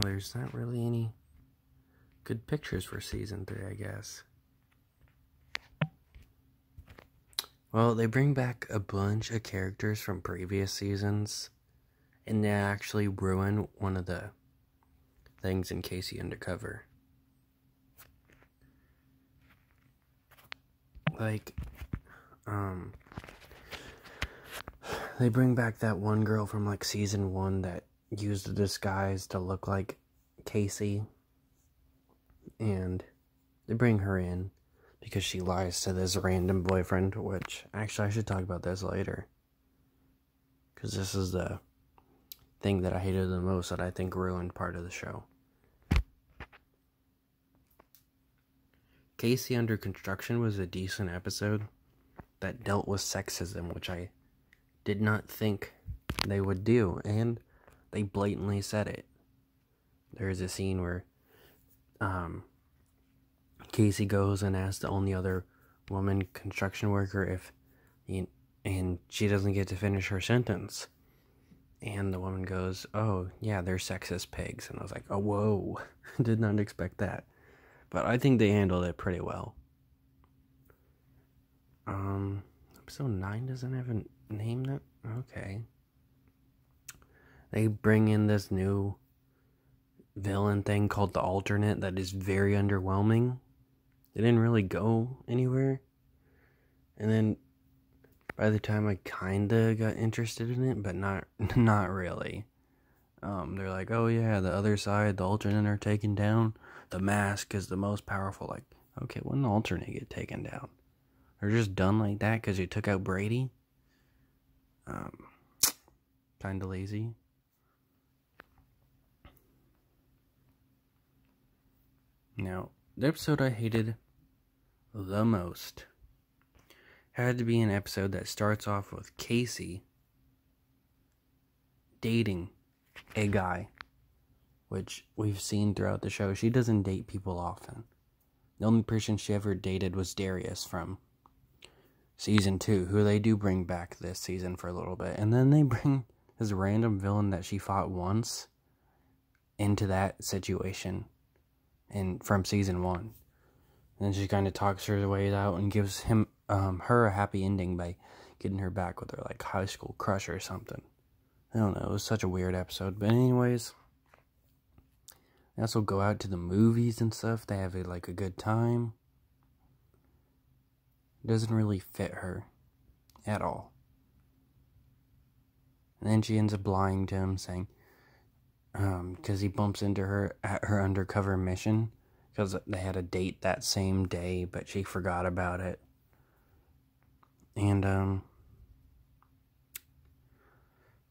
There's not really any good pictures for season three, I guess. Well, they bring back a bunch of characters from previous seasons, and they actually ruin one of the things in K.C. Undercover. Like, um, they bring back that one girl from like season one that used a disguise to look like K.C., and they bring her in because she lies to this random boyfriend, which actually I should talk about this later. Because this is the thing that I hated the most that I think ruined part of the show. K.C. Under Construction was a decent episode that dealt with sexism, which I did not think they would do, and they blatantly said it. There is a scene where um, K.C. goes and asks the only other woman construction worker if, and she doesn't get to finish her sentence. And the woman goes, "Oh yeah, they're sexist pigs." And I was like, "Oh whoa, did not expect that." But I think they handled it pretty well. Um, episode nine doesn't have a name that okay. They bring in this new villain thing called the alternate that is very underwhelming. They didn't really go anywhere. And then by the time I kinda got interested in it, but not not really. Um, they're like, oh yeah, the other side, the alternate are taken down. The mask is the most powerful. Like, okay, when the alternate get taken down? They're just done like that because you took out Brady. Um, kinda lazy. Now, the episode I hated the most had to be an episode that starts off with K.C. dating a guy, which we've seen throughout the show. She doesn't date people often. The only person she ever dated was Darius from season two, who they do bring back this season for a little bit. And then they bring this random villain that she fought once into that situation in from season one. And she kind of talks her way out and gives him um, her a happy ending by getting her back with her like high school crush or something. I don't know. It was such a weird episode, but anyways, they also go out to the movies and stuff. They have a, like a good time. It doesn't really fit her at all. And then she ends up lying to him, saying, um, because he bumps into her at her undercover mission because they had a date that same day, but she forgot about it. And, um,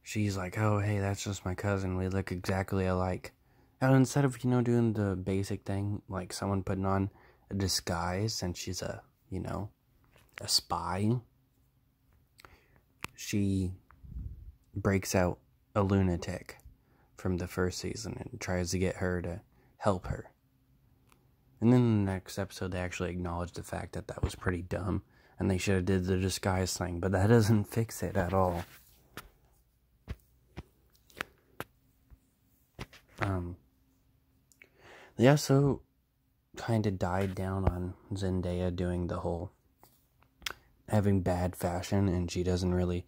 she's like, oh, hey, that's just my cousin. We look exactly alike. And instead of, you know, doing the basic thing, like someone putting on a disguise and she's a, you know, a spy, she breaks out a lunatic from the first season and tries to get her to help her. And then in the next episode, they actually acknowledge the fact that that was pretty dumb and they should have did the disguise thing, but that doesn't fix it at all. Um, they also kind of died down on Zendaya doing the whole having bad fashion and she doesn't really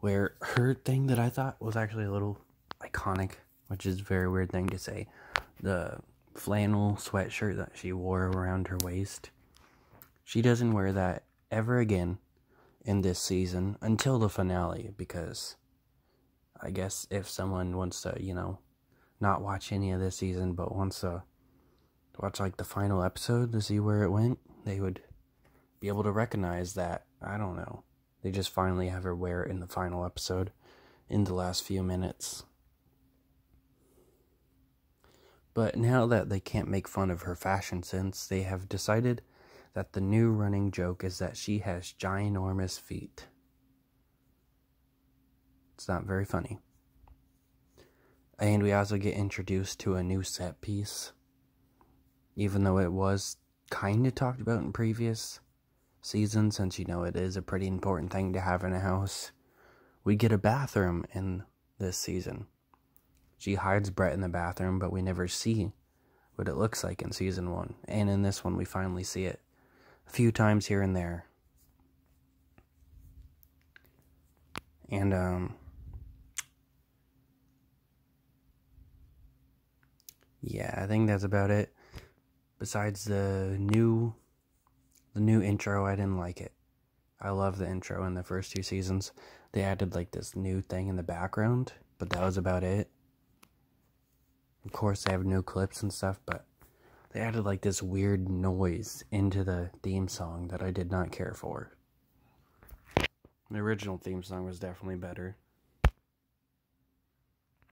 wear her thing that I thought was actually a little iconic which is a very weird thing to say. The flannel sweatshirt that she wore around her waist. She doesn't wear that ever again in this season until the finale because I guess if someone wants to, you know, not watch any of this season but wants to watch like the final episode to see where it went, they would be able to recognize that. I don't know. They just finally have her wear it in the final episode in the last few minutes. But now that they can't make fun of her fashion sense, they have decided that the new running joke is that she has ginormous feet. It's not very funny. And we also get introduced to a new set piece. Even though it was kind of talked about in previous seasons, since you know it is a pretty important thing to have in a house. We get a bathroom in this season. She hides Brett in the bathroom, but we never see what it looks like in season one. And in this one, we finally see it a few times here and there. And, um, yeah, I think that's about it. Besides the new, the new intro, I didn't like it. I love the intro in the first two seasons. They added like this new thing in the background, but that was about it. Of course, they have new clips and stuff, but they added like this weird noise into the theme song that I did not care for. The original theme song was definitely better.